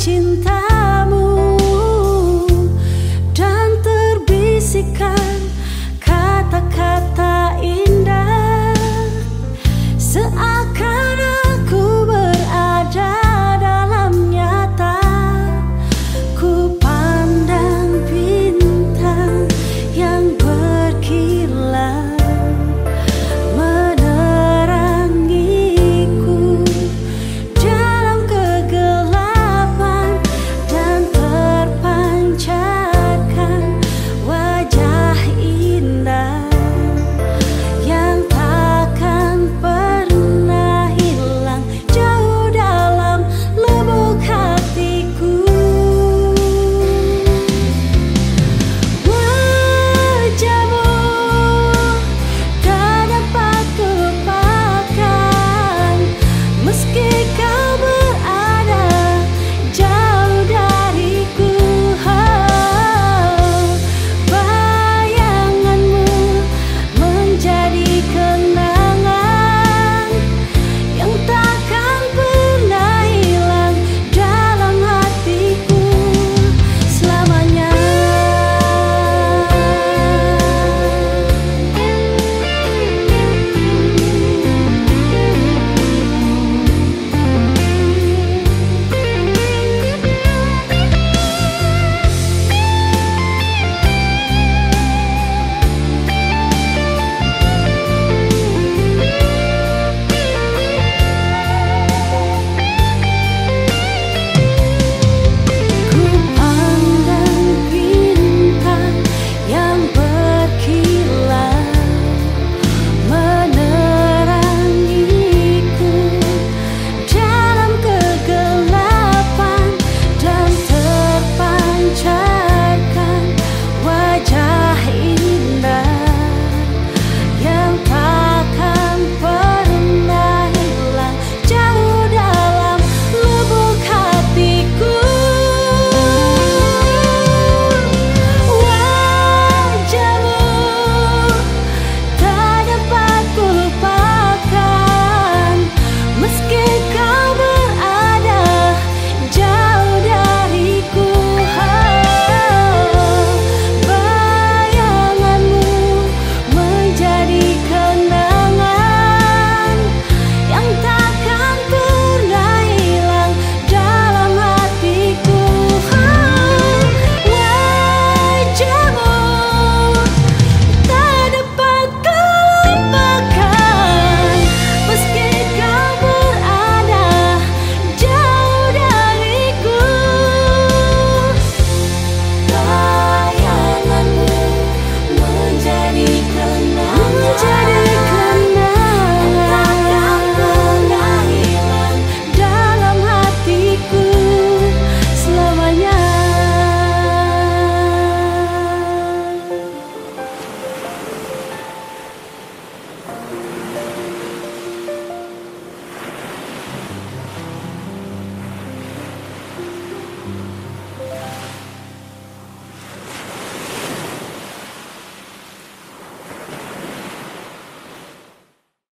心态。